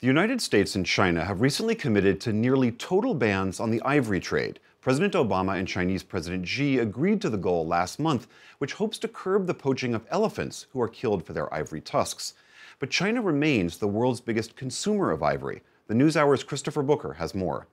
The United States and China have recently committed to nearly total bans on the ivory trade. President Obama and Chinese President Xi agreed to the goal last month, which hopes to curb the poaching of elephants who are killed for their ivory tusks. But China remains the world's biggest consumer of ivory. The NewsHour's Christopher Booker has more.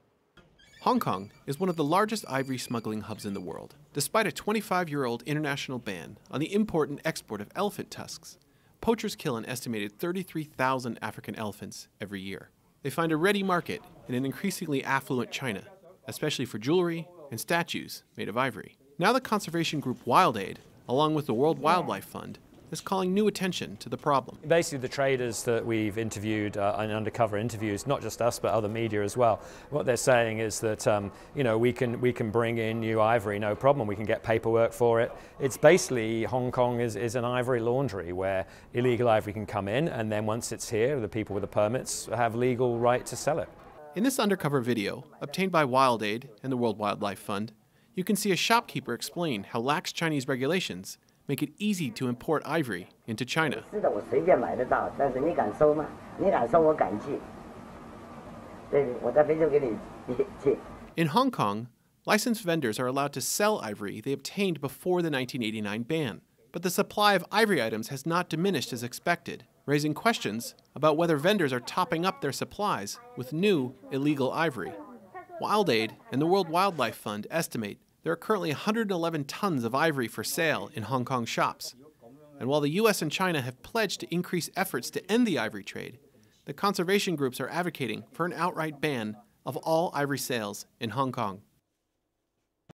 Hong Kong is one of the largest ivory smuggling hubs in the world, despite a 25 year old international ban on the import and export of elephant tusks poachers kill an estimated 33,000 African elephants every year. They find a ready market in an increasingly affluent China, especially for jewelry and statues made of ivory. Now the conservation group WildAid, along with the World Wildlife Fund, is calling new attention to the problem. Basically, the traders that we've interviewed uh, in undercover interviews, not just us but other media as well, what they're saying is that um, you know we can we can bring in new ivory, no problem. We can get paperwork for it. It's basically Hong Kong is, is an ivory laundry where illegal ivory can come in, and then once it's here, the people with the permits have legal right to sell it. In this undercover video, obtained by WildAid and the World Wildlife Fund, you can see a shopkeeper explain how lax Chinese regulations make it easy to import ivory into China. In Hong Kong, licensed vendors are allowed to sell ivory they obtained before the 1989 ban. But the supply of ivory items has not diminished as expected, raising questions about whether vendors are topping up their supplies with new illegal ivory. WildAid and the World Wildlife Fund estimate there are currently 111 tons of ivory for sale in Hong Kong shops. And while the US and China have pledged to increase efforts to end the ivory trade, the conservation groups are advocating for an outright ban of all ivory sales in Hong Kong.